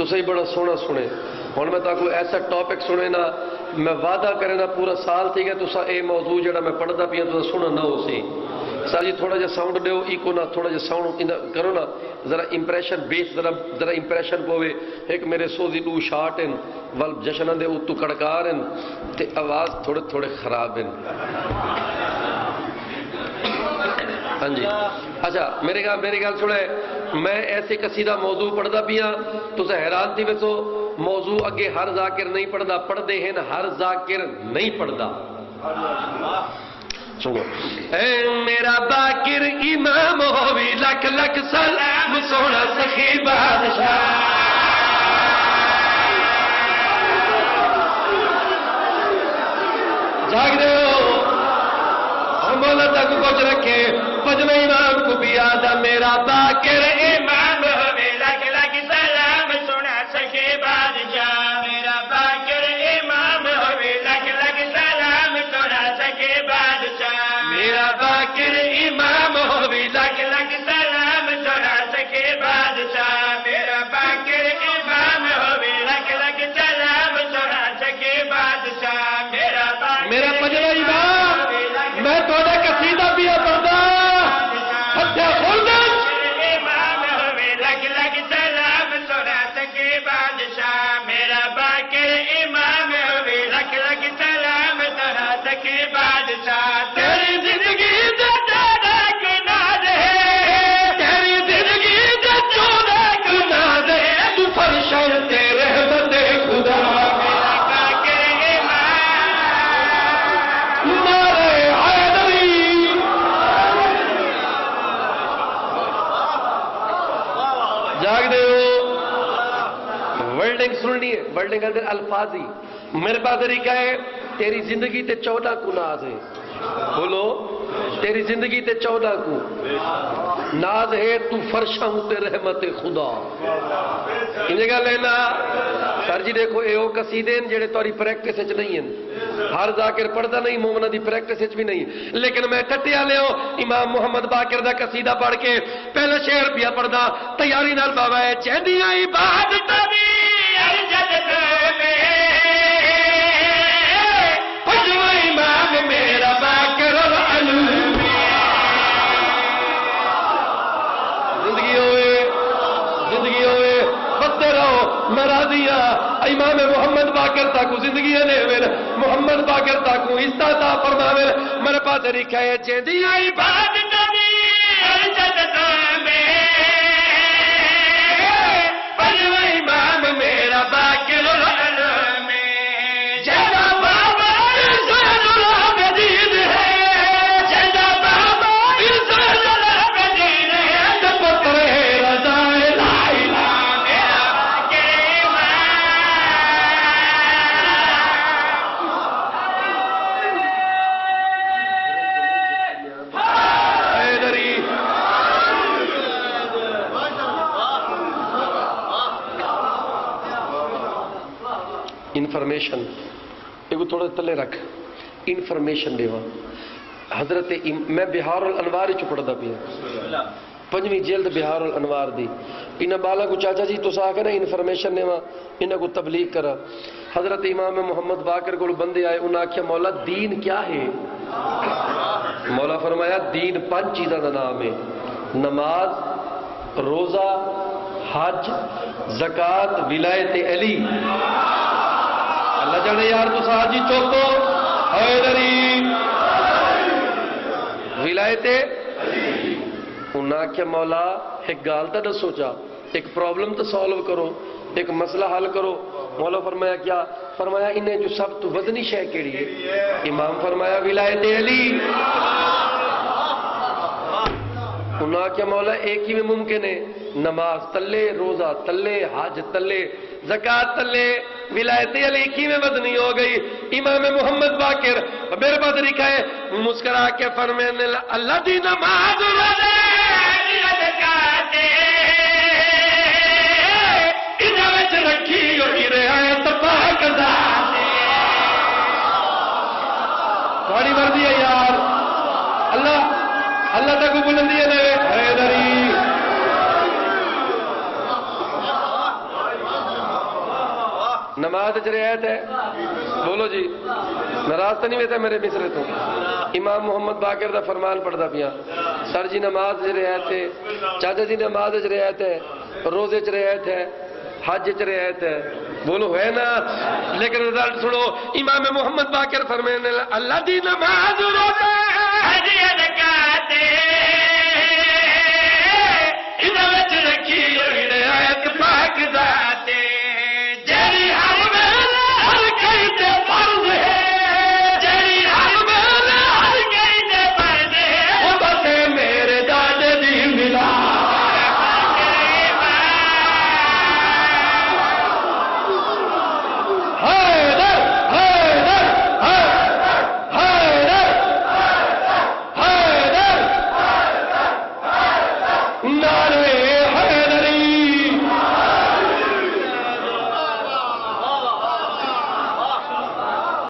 تو صحیح بڑا سونا سنے۔ ہوں میں تاکو ایسا ٹاپک سنے نا میں وعدہ کرے نا پورا سال تھی گیا تو اے موضوع جڑا میں پڑھتا پیا تو سنا نہ ہو سی۔ سر جی تھوڑا جا ساؤنڈ دیو ایکو نا تھوڑا جا ساؤنڈ کرو نا ذرا امپریشن بیس ذرا ذرا امپریشن پوے۔ ایک میرے سوزی دو شارٹ ہیں ول جشن دے اتو کڑکار ہیں تے آواز تھوڑے تھوڑے خراب ہیں ہاں جی۔ اچھا میرے گال میری گال سنے میں ایسے قصیدہ موضوع پڑھدا پیا۔ تو حیران تھی ویسو موضوع اگے ہر ذاکر نہیں پڑھدا پڑھ دے ہیں ہر ذاکر نہیں پڑھدا۔ سنو اے میرا باکر امام ہووی لک لک سلام، سونا سخی بادشاہ۔ جاگ رہے ہو۔ ہم مولا تک کچھ رکھے پجم امام کو بھی آدھا میرا باکر باکر ورلڈنگ سننی ہے ورلڈنگ اندر الفاظی۔ میرے پاس طریقہ ہے؟ تیری زندگی تے چودہ کو ناز ہے بولو، تیری زندگی تے چودہ کو ناز ہے تو فرشاں تے رحمت خدا۔ ان جگہ لینا؟ سر جی دیکھو، اے او قصیدے ہیں جڑے تاری پریکٹس وچ نہیں ہیں۔ ہر ذاکر پڑھدا نہیں مومنہ دی پریکٹس وچ بھی نہیں۔ لیکن میں ٹٹیا لے لیو امام محمد باقر دا قصیدہ پڑھ کے پہلے شعر پیا پڑھدا، تیاری نال بابا ہے چہدیاں عبادت تبھی ارجت امام زندگی محمد باقر تاکو زندگی دے میرے محمد باقر تاکو استادا فرماوے میرے پاس لکھا ہے چہدیاں عبادت انفارمیشن ایک تھوڑا تلے رکھ. انفارمیشن دیوا حضرت میں بہار الانوار چ پڑھدا پیا. پنجویں جلد بہار الانوار دی. ان بالا کو چاچا جی تو آ کے نا انفارمیشن دیوا انہاں کو تبلیغ کرا. حضرت امام محمد باقر کو بندے آئے، انہاں آخیا مولا دین کیا ہے؟ مولا فرمایا، دین پانچ چیزاں کا نام ہے. نماز، روزہ، حج، زکات، ولایت علی. اللہ جانے یار تو ساجی چوکو حیدری ولایت انہاں کیا مولا ایک گال تا نہ سوچا ایک پرابلم تو سالو کرو ایک مسئلہ حل کرو مولا فرمایا کیا فرمایا انہیں جو سب تو وزنی شے کیڑی ہے امام فرمایا ولایت علی انہاں کیا مولا ایک ہی میں ممکن ہے۔ نماز تلے، روزہ تلے، حج تلے زکات تلے ولایت علی یعنی کی میں بدنی ہو گئی۔ امام محمد باقر میرے پاس لکھا ہے مسکرا کے فرمین اللہ دی نماز روزے اللہ تک بلندی ہے حیدری نماز چ رعایت ہے بولو جی ناراض تو نہیں ویسے میرے مصرے تو امام محمد باقر دا فرمان پڑھتا پیا سر جی نماز چ رعایت ہے چاچا جی نماز چ رعایت ہے روزے چ رعایت ہے حج چ رعایت ہے بولو ہے نا لیکن رزلٹ سنو امام محمد باقر فرمانے اللہ دی نماز روزے وچ رکھی اڑے پاک ذات